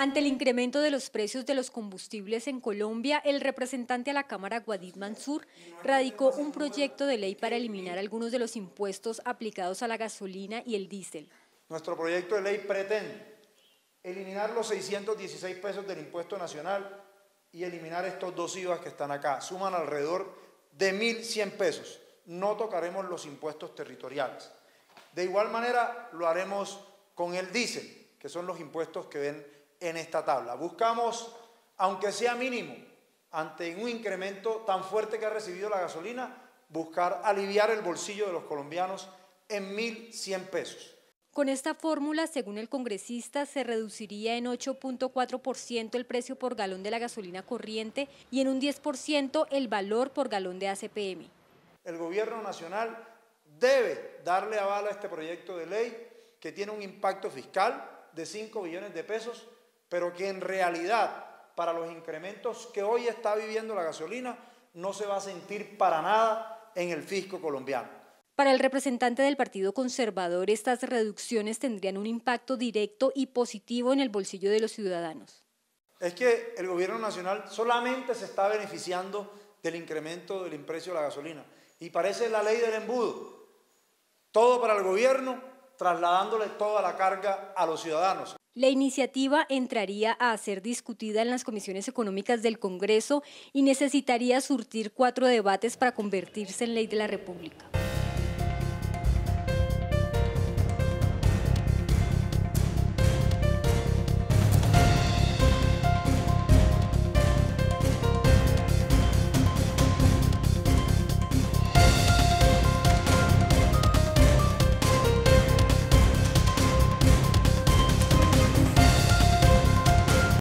Ante el incremento de los precios de los combustibles en Colombia, el representante a la Cámara, Guadid Mansur, radicó un proyecto de ley para eliminar algunos de los impuestos aplicados a la gasolina y el diésel. Nuestro proyecto de ley pretende eliminar los 616 pesos del impuesto nacional y eliminar estos dos IVA que están acá. Suman alrededor de 1.100 pesos. No tocaremos los impuestos territoriales. De igual manera lo haremos con el diésel, que son los impuestos que ven en esta tabla. Buscamos, aunque sea mínimo, ante un incremento tan fuerte que ha recibido la gasolina, buscar aliviar el bolsillo de los colombianos en 1.100 pesos. Con esta fórmula, según el congresista, se reduciría en 8.4% el precio por galón de la gasolina corriente y en un 10% el valor por galón de ACPM. El gobierno nacional debe darle aval a este proyecto de ley que tiene un impacto fiscal de 5 billones de pesos pero que en realidad para los incrementos que hoy está viviendo la gasolina no se va a sentir para nada en el fisco colombiano. Para el representante del Partido Conservador, estas reducciones tendrían un impacto directo y positivo en el bolsillo de los ciudadanos. Es que el gobierno nacional solamente se está beneficiando del incremento del precio de la gasolina. Y parece la ley del embudo. Todo para el gobierno, trasladándole toda la carga a los ciudadanos. La iniciativa entraría a ser discutida en las comisiones económicas del Congreso y necesitaría surtir cuatro debates para convertirse en ley de la República.